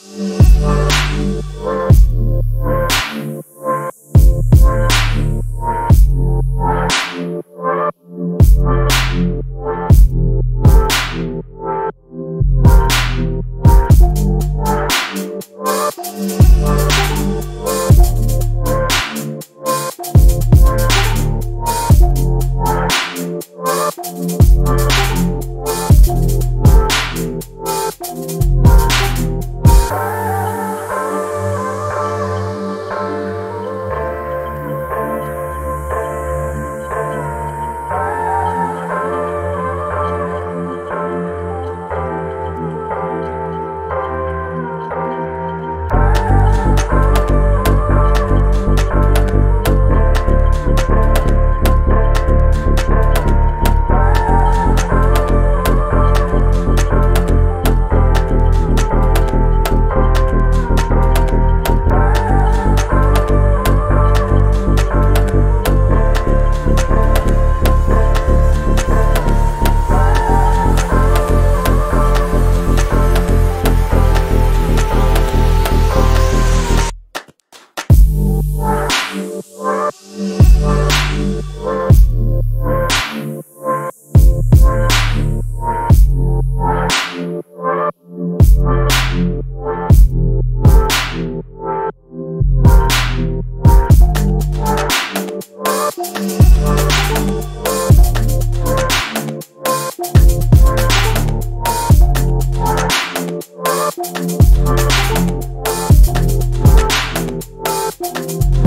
Música Thank